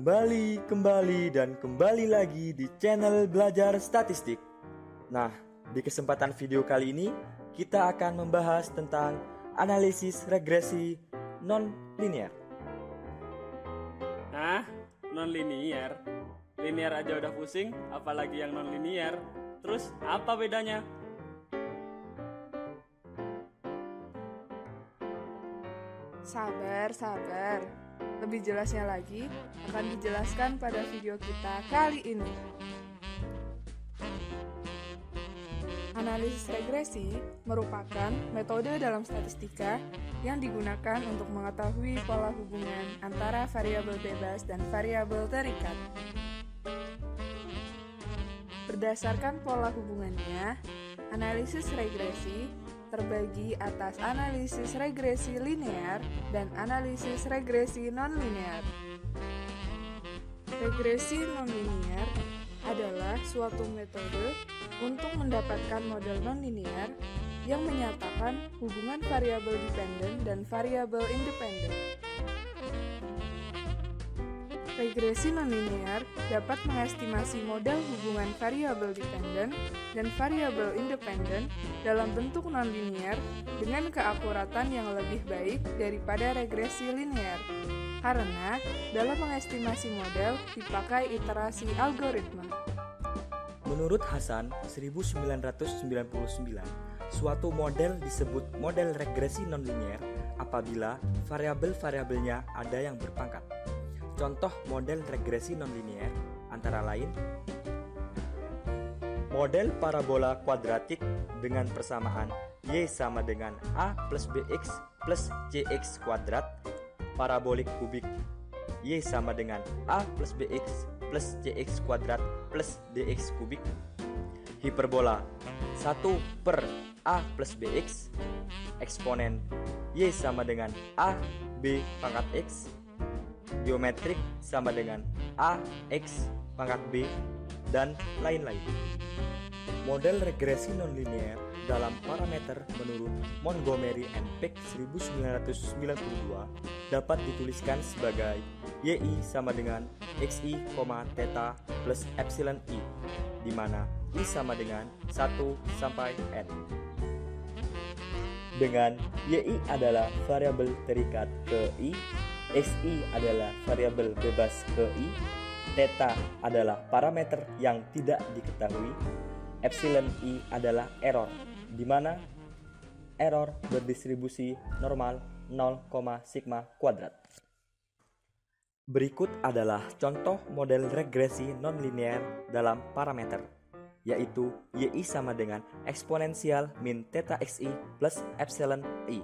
Kembali, kembali, dan kembali lagi di channel Belajar Statistik. Nah, di kesempatan video kali ini, kita akan membahas tentang analisis regresi non-linear. Nah, non-linear. Linear aja udah pusing, apalagi yang non-linear. Terus apa bedanya? Sabar, sabar. Lebih jelasnya lagi akan dijelaskan pada video kita kali ini. Analisis regresi merupakan metode dalam statistika yang digunakan untuk mengetahui pola hubungan antara variabel bebas dan variabel terikat. Berdasarkan pola hubungannya, analisis regresi terbagi atas analisis regresi linear dan analisis regresi nonlinear. Regresi nonlinear adalah suatu metode untuk mendapatkan model nonlinear yang menyatakan hubungan variabel dependen dan variabel independen. Regresi nonlinear dapat mengestimasi model hubungan variabel dependen dan variabel independen dalam bentuk nonlinear dengan keakuratan yang lebih baik daripada regresi linear. Karena dalam mengestimasi model dipakai iterasi algoritma. Menurut Hasan 1999, suatu model disebut model regresi nonlinear apabila variabel-variabelnya ada yang berpangkat. Contoh model regresi nonlinear antara lain model parabola kuadratik dengan persamaan y sama dengan a plus bx plus cx kuadrat, parabolik kubik y sama dengan a plus bx plus cx kuadrat plus dx kubik, hiperbola 1 per a plus bx, eksponen y sama dengan a b pangkat x, geometrik sama dengan A X pangkat B dan lain-lain. Model regresi nonlinear dalam parameter menurut Montgomery and Peck 1992 dapat dituliskan sebagai YI sama dengan XI, theta plus epsilon I di mana I sama dengan 1 sampai N. Dengan YI adalah variabel terikat ke I SI adalah variabel bebas ke I, theta adalah parameter yang tidak diketahui, epsilon I adalah error, di mana error berdistribusi normal 0, sigma kuadrat. Berikut adalah contoh model regresi nonlinear dalam parameter, yaitu YI sama dengan eksponensial min theta XI plus epsilon I.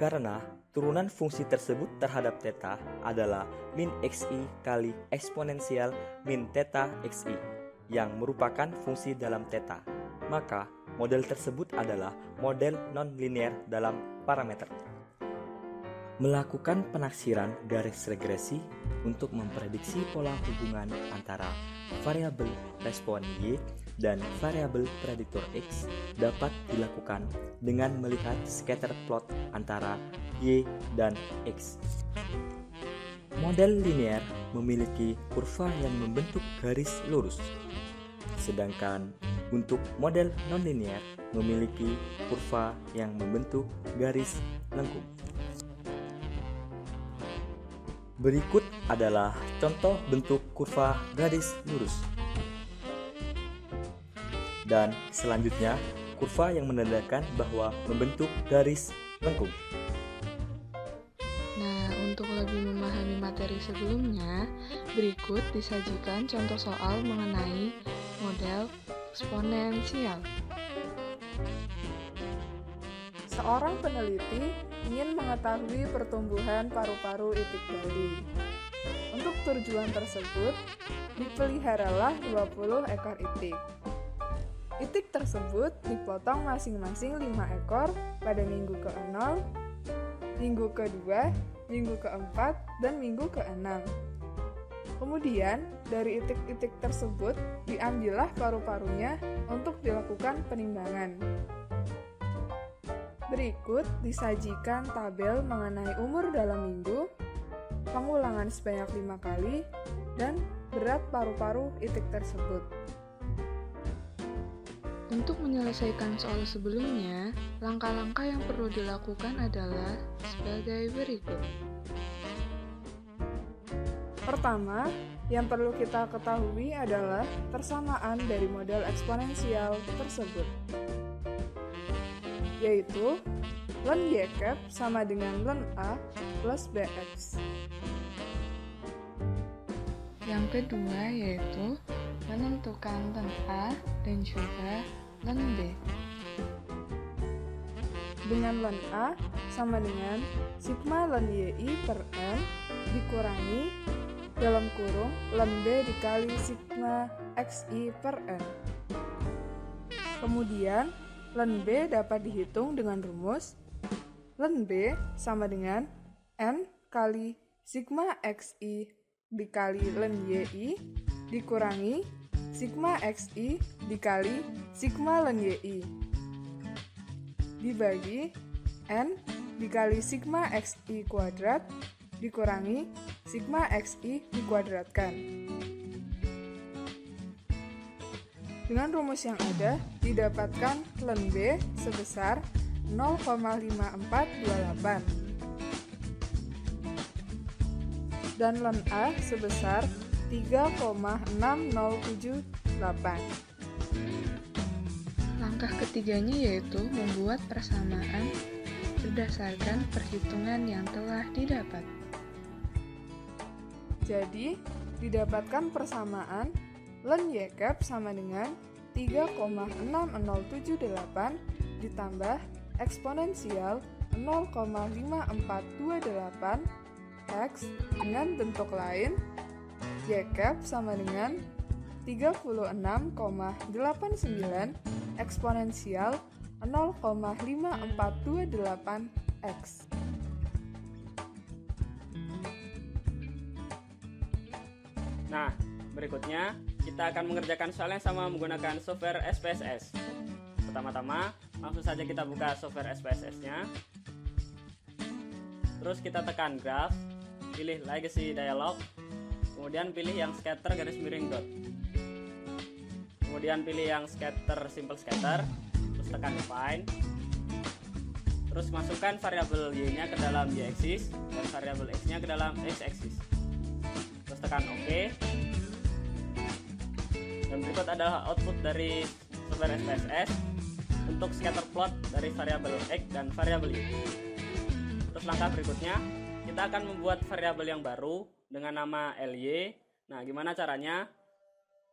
Karena Turunan fungsi tersebut terhadap theta adalah min xi kali eksponensial min theta xi yang merupakan fungsi dalam theta. Maka, model tersebut adalah model non-linear dalam parameter. Melakukan penaksiran garis regresi untuk memprediksi pola hubungan antara variabel respon Y dan variabel prediktor X dapat dilakukan dengan melihat scatter plot antara Y, dan X. Model linear memiliki kurva yang membentuk garis lurus, sedangkan untuk model nonlinear memiliki kurva yang membentuk garis lengkung. Berikut adalah contoh bentuk kurva garis lurus. Dan selanjutnya, kurva yang menandakan bahwa membentuk garis lengkung. Untuk lebih memahami materi sebelumnya, berikut disajikan contoh soal mengenai model eksponensial. Seorang peneliti ingin mengetahui pertumbuhan paru-paru itik bayi. Untuk tujuan tersebut, dipeliharalah 20 ekor itik. Itik tersebut dipotong masing-masing 5 ekor pada minggu ke-0, minggu kedua, minggu keempat, dan minggu keenam. Kemudian, dari itik-itik tersebut diambillah paru-parunya untuk dilakukan penimbangan. Berikut disajikan tabel mengenai umur dalam minggu, pengulangan sebanyak lima kali dan berat paru-paru itik tersebut. Untuk menyelesaikan soal sebelumnya, langkah-langkah yang perlu dilakukan adalah sebagai berikut. Pertama, yang perlu kita ketahui adalah persamaan dari model eksponensial tersebut, yaitu len y cap sama dengan len a plus bx. Yang kedua yaitu menentukan len a dan juga len b. Dengan len a sama dengan sigma len yi per n dikurangi dalam kurung len b dikali sigma xi per n. Kemudian, len b dapat dihitung dengan rumus len b sama dengan n kali sigma xi dikali len yi dikurangi sigma xi dikali sigma len yi dibagi n dikali sigma xi kuadrat dikurangi sigma xi dikuadratkan. Dengan rumus yang ada, didapatkan len B sebesar 0,5428 dan len A sebesar 3,6078. Langkah ketiganya yaitu membuat persamaan berdasarkan perhitungan yang telah didapat. Jadi, didapatkan persamaan len y cap sama dengan 3,6078 ditambah eksponensial 0,5428 x dengan bentuk lain y cap sama dengan 36,89 eksponensial 0,5428 x. Nah, berikutnya kita akan mengerjakan soal yang sama menggunakan software SPSS. Pertama-tama, langsung saja kita buka software SPSS-nya. Terus kita tekan graph, pilih legacy dialog, kemudian pilih yang scatter garis miring dot. Kemudian pilih yang scatter simple scatter, terus tekan define. Terus masukkan variabel y-nya ke dalam y-axis dan variabel x-nya ke dalam x-axis. Terus tekan OK. Dan berikut adalah output dari software SPSS untuk scatter plot dari variabel x dan variabel y. Terus langkah berikutnya, kita akan membuat variabel yang baru dengan nama ly. Nah, gimana caranya?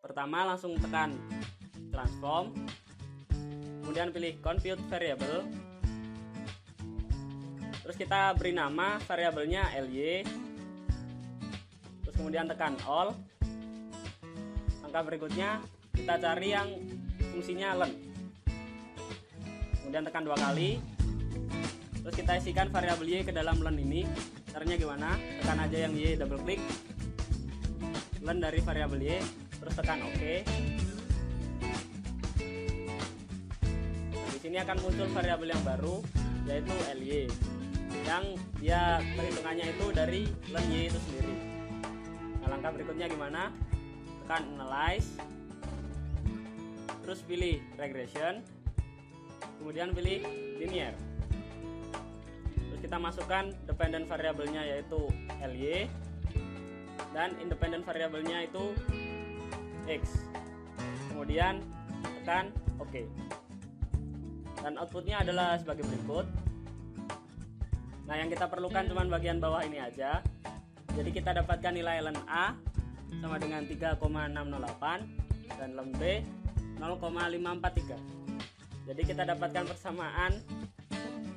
Pertama langsung tekan transform, kemudian pilih compute variable. Terus kita beri nama variabelnya ly. Terus kemudian tekan all. Langkah berikutnya kita cari yang fungsinya len. Kemudian tekan dua kali. Terus kita isikan variabel y ke dalam len ini. Caranya gimana? Tekan aja yang y double klik. Len dari variabel y, terus tekan OK. Nah, di sini akan muncul variabel yang baru yaitu ly yang dia perhitungannya itu dari len y itu sendiri. Nah, langkah berikutnya gimana? Tekan analyze. Terus pilih regression. Kemudian pilih linear. Kita masukkan dependent variabelnya yaitu ly dan independent variabelnya itu x. Kemudian tekan OK. Dan outputnya adalah sebagai berikut. Nah, yang kita perlukan cuma bagian bawah ini aja. Jadi kita dapatkan nilai ln A sama dengan 3,608 dan ln B 0,543. Jadi kita dapatkan persamaan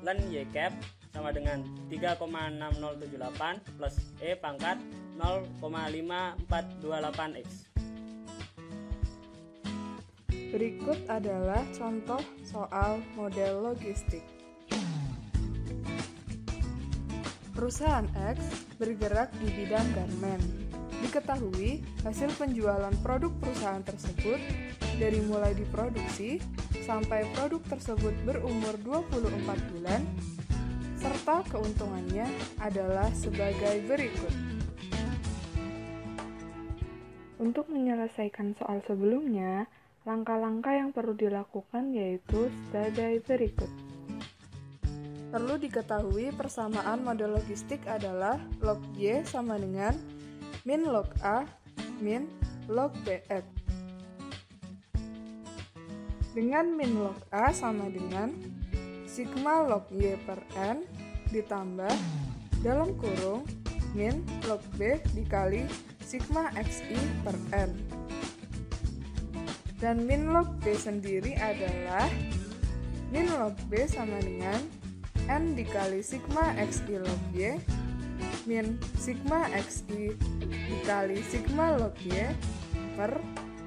ln y cap sama dengan 3,6078 plus e pangkat 0,5428x. Berikut adalah contoh soal model logistik. Perusahaan X bergerak di bidang garmen. Diketahui hasil penjualan produk perusahaan tersebut dari mulai diproduksi sampai produk tersebut berumur 24 bulan serta keuntungannya adalah sebagai berikut. Untuk menyelesaikan soal sebelumnya, langkah-langkah yang perlu dilakukan yaitu sebagai berikut. Perlu diketahui persamaan model logistik adalah log Y sama dengan min log A min log BF. Dengan min log A sama dengan sigma log Y per N ditambah dalam kurung min log B dikali sigma xi per N. Dan min log B sendiri adalah min log B sama dengan N dikali sigma xi log Y min sigma xi dikali sigma log Y per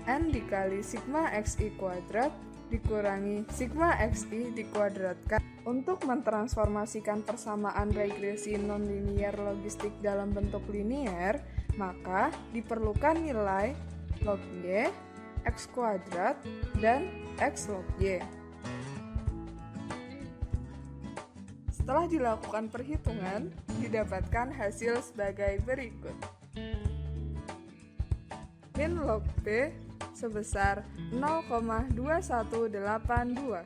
N dikali sigma xi kuadrat dikurangi sigma xi dikuadratkan. Untuk mentransformasikan persamaan regresi nonlinier logistik dalam bentuk linier, maka diperlukan nilai log y, x kuadrat, dan x log y. Setelah dilakukan perhitungan, didapatkan hasil sebagai berikut. Min log B sebesar 0,2182.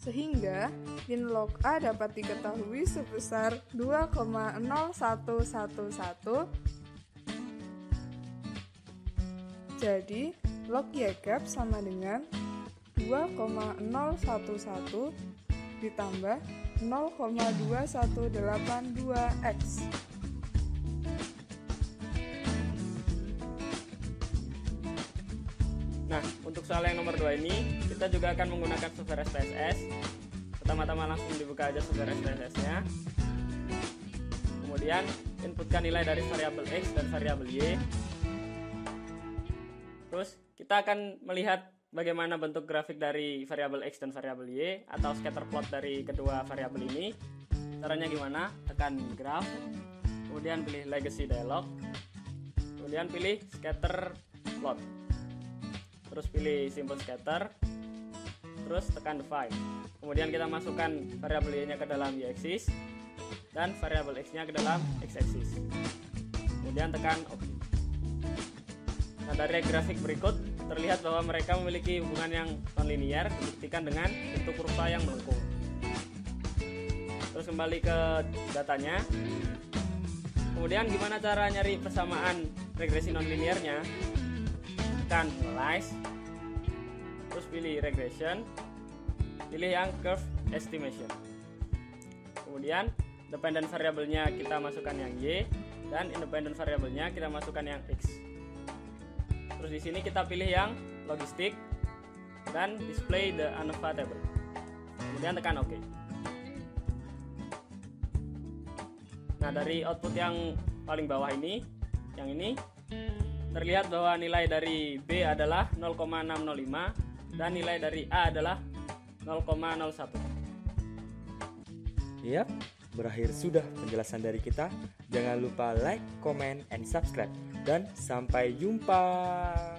Sehingga min log A dapat diketahui sebesar 2,0111. Jadi, log Y gap sama dengan 2,011 ditambah 0,2182x. Soal yang nomor 2 ini, kita juga akan menggunakan software SPSS. Pertama-tama langsung dibuka aja software SPSS-nya. Kemudian, inputkan nilai dari variabel X dan variabel Y. Terus, kita akan melihat bagaimana bentuk grafik dari variabel X dan variabel Y atau scatter plot dari kedua variabel ini. Caranya gimana? Tekan graph, kemudian pilih legacy dialog, kemudian pilih scatter plot terus pilih simple scatter terus tekan define kemudian kita masukkan variabel y nya ke dalam y axis dan variabel x nya ke dalam x axis kemudian tekan OK. Nah dari grafik berikut terlihat bahwa mereka memiliki hubungan yang nonlinear dibuktikan dengan bentuk kurva yang melengkung. Terus kembali ke datanya. Kemudian gimana cara nyari persamaan regresi nonlinearnya tekan analyze terus pilih regression. Pilih yang curve estimation. Kemudian dependent variabelnya kita masukkan yang y dan independent variabelnya kita masukkan yang x. Terus di sini kita pilih yang logistik dan display the ANOVA table kemudian tekan OK. Nah dari output yang paling bawah ini yang ini terlihat bahwa nilai dari B adalah 0,605 dan nilai dari A adalah 0,01. Yap, berakhir sudah penjelasan dari kita. Jangan lupa like, comment, and subscribe. Dan sampai jumpa.